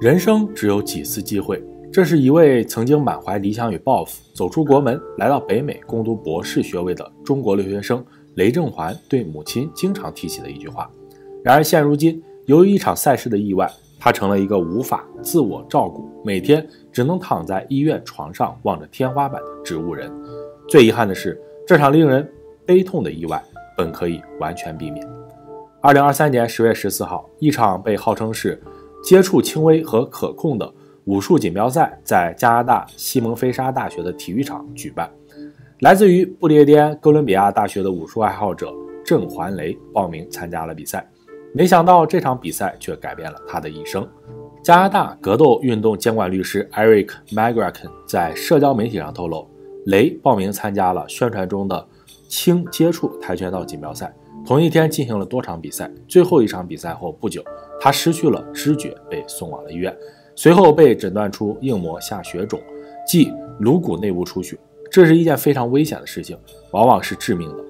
人生只有几次机会，这是一位曾经满怀理想与抱负，走出国门来到北美攻读博士学位的中国留学生雷正环对母亲经常提起的一句话。然而现如今，由于一场赛事的意外，他成了一个无法自我照顾，每天只能躺在医院床上望着天花板的植物人。最遗憾的是，这场令人悲痛的意外本可以完全避免。二零二三年十月十四号，一场被号称是接触轻微和可控的武术锦标赛在加拿大西蒙菲沙大学的体育场举办。来自于不列颠哥伦比亚大学的武术爱好者郑环雷报名参加了比赛，没想到这场比赛却改变了他的一生。加拿大格斗运动监管律师 Eric McGracken 在社交媒体上透露。雷报名参加了宣传中的轻接触跆拳道锦标赛，同一天进行了多场比赛。最后一场比赛后不久，他失去了知觉，被送往了医院，随后被诊断出硬膜下血肿，即颅骨内部出血。这是一件非常危险的事情，往往是致命的。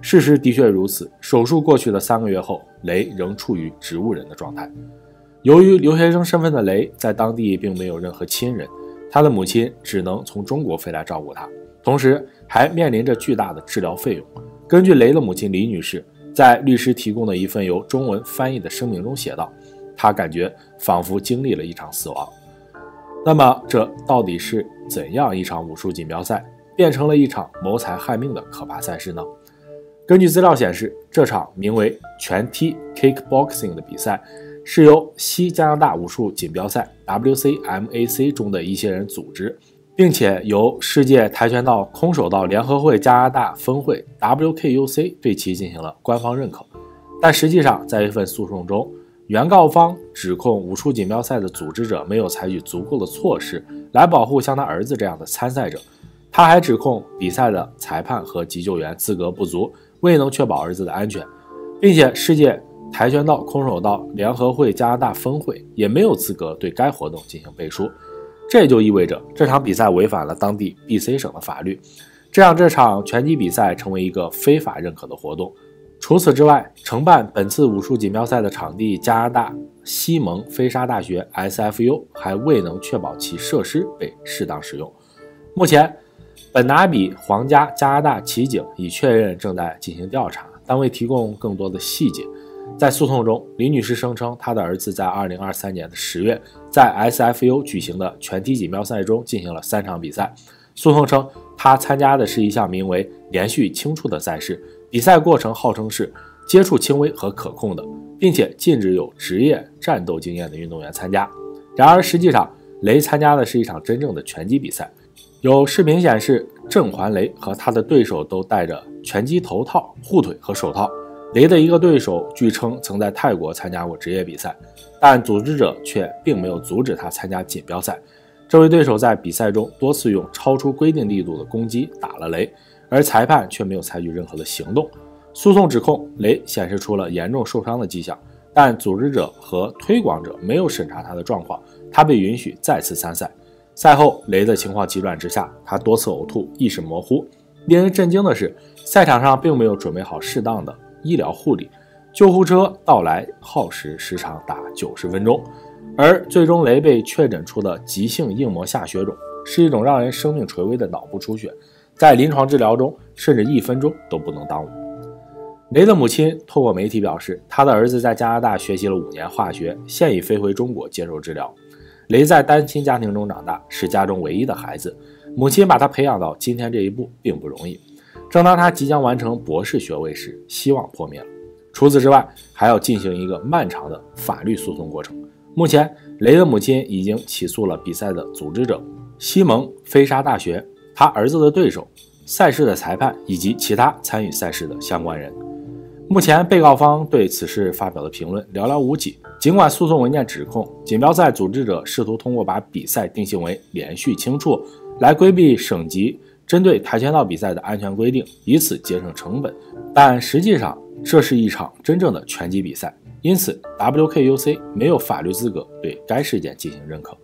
事实的确如此。手术过去的三个月后，雷仍处于植物人的状态。由于留学生身份的雷在当地并没有任何亲人。他的母亲只能从中国飞来照顾他，同时还面临着巨大的治疗费用。根据雷的母亲李女士在律师提供的一份由中文翻译的声明中写道：“他感觉仿佛经历了一场死亡。”那么，这到底是怎样一场武术锦标赛变成了一场谋财害命的可怕赛事呢？根据资料显示，这场名为拳踢 （Kickboxing） 的比赛。是由西加拿大武术锦标赛 （WCMAC） 中的一些人组织，并且由世界跆拳道空手道联合会加拿大分会 （WKUC） 对其进行了官方认可。但实际上，在一份诉讼中，原告方指控武术锦标赛的组织者没有采取足够的措施来保护像他儿子这样的参赛者。他还指控比赛的裁判和急救员资格不足，未能确保儿子的安全，并且世界。跆拳道空手道联合会加拿大分会也没有资格对该活动进行背书，这就意味着这场比赛违反了当地 BC 省的法律，这让这场拳击比赛成为一个非法认可的活动。除此之外，承办本次武术锦标赛的场地加拿大西蒙菲沙大学 SFU 还未能确保其设施被适当使用。目前，本拿比皇家加拿大骑警已确认正在进行调查，但未提供更多的细节。在诉讼中，李女士声称，她的儿子在2023年的十月在 SFU 举行的拳击锦标赛中进行了三场比赛。诉讼称，他参加的是一项名为“连续轻触”的赛事，比赛过程号称是接触轻微和可控的，并且禁止有职业战斗经验的运动员参加。然而，实际上雷参加的是一场真正的拳击比赛。有视频显示，郑环雷和他的对手都戴着拳击头套、护腿和手套。雷的一个对手据称曾在泰国参加过职业比赛，但组织者却并没有阻止他参加锦标赛。这位对手在比赛中多次用超出规定力度的攻击打了雷，而裁判却没有采取任何的行动。诉讼指控雷显示出了严重受伤的迹象，但组织者和推广者没有审查他的状况，他被允许再次参赛。赛后，雷的情况急转直下，他多次呕吐，意识模糊。令人震惊的是，赛场上并没有准备好适当的。医疗护理，救护车到来耗时时长达九十分钟，而最终雷被确诊出的急性硬膜下血肿是一种让人生命垂危的脑部出血，在临床治疗中甚至一分钟都不能耽误。雷的母亲透过媒体表示，他的儿子在加拿大学习了五年化学，现已飞回中国接受治疗。雷在单亲家庭中长大，是家中唯一的孩子，母亲把他培养到今天这一步并不容易。正当他即将完成博士学位时，希望破灭了。除此之外，还要进行一个漫长的法律诉讼过程。目前，雷的母亲已经起诉了比赛的组织者西蒙菲沙大学、他儿子的对手、赛事的裁判以及其他参与赛事的相关人。目前，被告方对此事发表的评论寥寥无几。尽管诉讼文件指控锦标赛组织者试图通过把比赛定性为连续轻触来规避省级。针对跆拳道比赛的安全规定，以此节省成本，但实际上这是一场真正的拳击比赛，因此 WKUC 没有法律资格对该事件进行认可。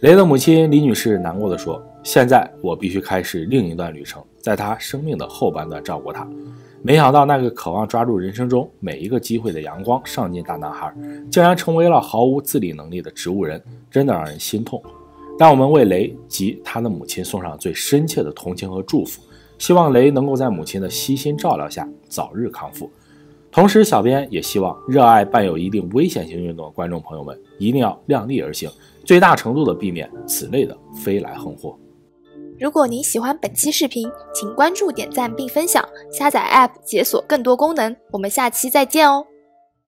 雷的母亲李女士难过的说：“现在我必须开始另一段旅程，在他生命的后半段照顾他。没想到那个渴望抓住人生中每一个机会的阳光上进大男孩，竟然成为了毫无自理能力的植物人，真的让人心痛。让我们为雷及他的母亲送上最深切的同情和祝福，希望雷能够在母亲的悉心照料下早日康复。同时，小编也希望热爱伴有一定危险性运动的观众朋友们一定要量力而行，最大程度的避免此类的飞来横祸。如果您喜欢本期视频，请关注、点赞并分享，下载 App 解锁更多功能。我们下期再见哦！